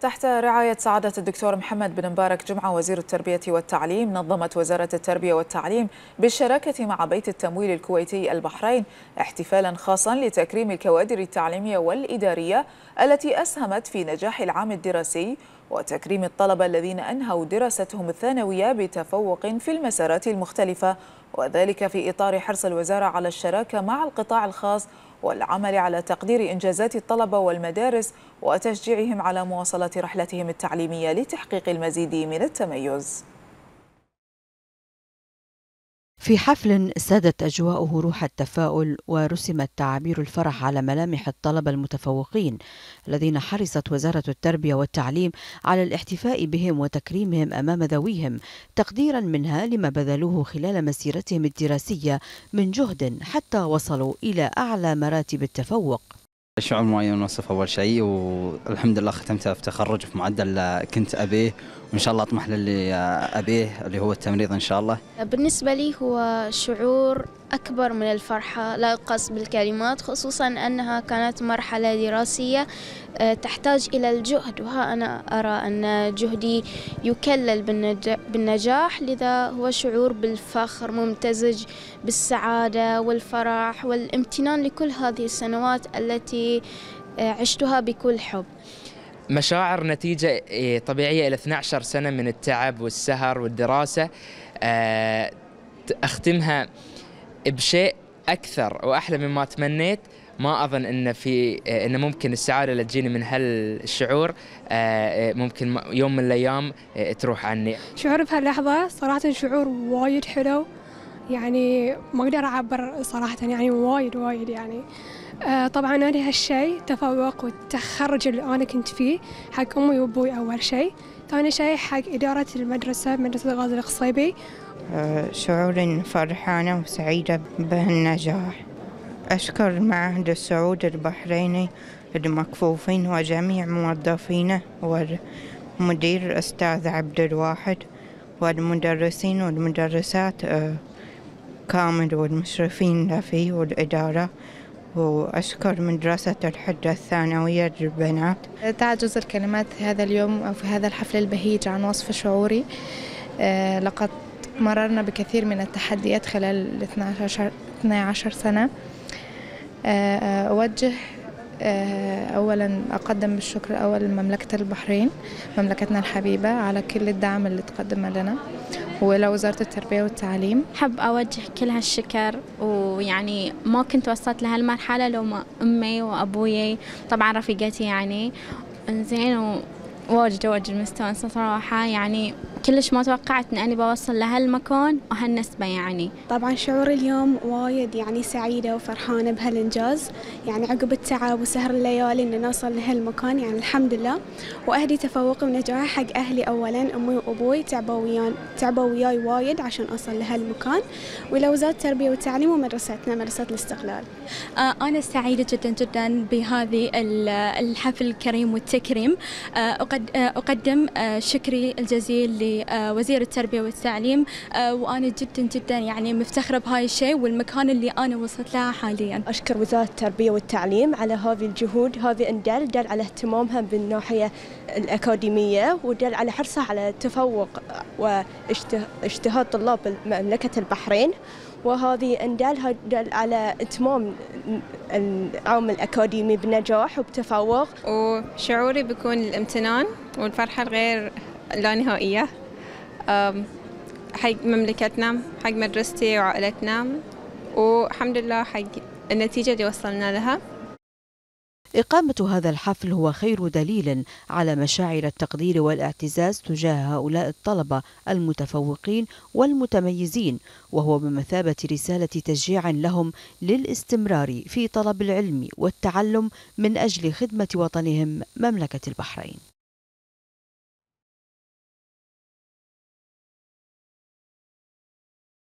تحت رعاية سعادة الدكتور محمد بن مبارك جمعة وزير التربية والتعليم نظمت وزارة التربية والتعليم بالشراكة مع بيت التمويل الكويتي البحرين احتفالا خاصا لتكريم الكوادر التعليمية والإدارية التي أسهمت في نجاح العام الدراسي وتكريم الطلبة الذين أنهوا دراستهم الثانوية بتفوق في المسارات المختلفة وذلك في إطار حرص الوزارة على الشراكة مع القطاع الخاص والعمل على تقدير إنجازات الطلبة والمدارس وتشجيعهم على مواصلة رحلتهم التعليمية لتحقيق المزيد من التميز. في حفل سادت أجواؤه روح التفاؤل ورسمت تعابير الفرح على ملامح الطلبة المتفوقين الذين حرصت وزارة التربية والتعليم على الاحتفاء بهم وتكريمهم أمام ذويهم تقديرا منها لما بذلوه خلال مسيرتهم الدراسية من جهد حتى وصلوا إلى أعلى مراتب التفوق. الشعور ما ينوصف أول شيء والحمد لله ختمتها في تخرج في معدل كنت أبيه وإن شاء الله أطمح للي أبيه اللي هو التمريض إن شاء الله. بالنسبة لي هو شعور أكبر من الفرحة لا يقاس بالكلمات خصوصا أنها كانت مرحلة دراسية تحتاج إلى الجهد وها أنا أرى أن جهدي يكلل بالنجاح لذا هو شعور بالفخر ممتزج بالسعادة والفرح والامتنان لكل هذه السنوات التي عشتها بكل حب. مشاعر نتيجة طبيعية إلى 12 سنة من التعب والسهر والدراسة أختمها بشيء أكثر وأحلى مما تمنيت. ما أظن أن في أن ممكن السعادة اللي تجيني من هالشعور ممكن يوم من الأيام تروح عني. شعور بهاللحظة صراحة شعور وايد حلو. يعني ما أقدر أعبر صراحة يعني وايد وايد يعني. آه طبعا أنا هالشيء تفوق والتخرج اللي أنا كنت فيه حق أمي وأبوي أول شيء. ثاني شيء حق إدارة المدرسة مدرسة غازي القصيبي آه شعور فرحانة وسعيدة بهالنجاح. أشكر معهد السعود البحريني المكفوفين وجميع موظفينه والمدير الأستاذ عبد الواحد والمدرسين والمدرسات آه كامل والمشرفين فيه والإدارة. وأشكر مدرسة الحدة الثانوية للبنات. تعجز الكلمات في هذا اليوم أو في هذا الحفل البهيج عن وصف شعوري. أه لقد مررنا بكثير من التحديات خلال 12, 12 سنة. أه أوجه أولا أقدم بالشكر أول لمملكة البحرين مملكتنا الحبيبة على كل الدعم اللي تقدم لنا. ولوزارة التربية والتعليم. حب أوجه كل هالشكر ويعني ما كنت وصلت لهالمرحلة لو ما أمي وأبوي طبعا رفيقتي يعني. زين واجد واجد مستانسة صراحة يعني كلش ما توقعت ان أنا بوصل لهالمكان وهالنسبة يعني. طبعا شعوري اليوم وايد يعني سعيدة وفرحانة بهالإنجاز. يعني عقب التعب وسهر الليالي ان نوصل لهالمكان يعني الحمد لله. واهدي تفوقي ونجاح حق أهلي اولا أمي وأبوي تعبوا وياي تعبوا وياي وايد عشان أوصل لهالمكان. والى وزارة التربية والتعليم ومدرستنا مدرسة الاستقلال. آه أنا سعيدة جدا جدا بهذه الحفل الكريم والتكريم. آه أقدم آه شكري الجزيل لوزير التربية والتعليم وأنا جدا جدا يعني مفتخرة بهاي الشيء والمكان اللي أنا وصلت لها حاليا. أشكر وزارة التربية والتعليم على هذه الجهود هذه إن دل دل على اهتمامها بالناحية الأكاديمية ودل على حرصها على التفوق واجتهاد طلاب مملكة البحرين وهذه إن دل دل على إتمام العام الأكاديمي بنجاح وبتفوق. وشعوري بيكون الامتنان والفرحة الغير لا نهائية. حق مملكتنا حق مدرستي وعائلتنا والحمد لله حق النتيجة اللي وصلنا لها. إقامة هذا الحفل هو خير دليل على مشاعر التقدير والاعتزاز تجاه هؤلاء الطلبة المتفوقين والمتميزين وهو بمثابة رسالة تشجيع لهم للاستمرار في طلب العلم والتعلم من أجل خدمة وطنهم مملكة البحرين.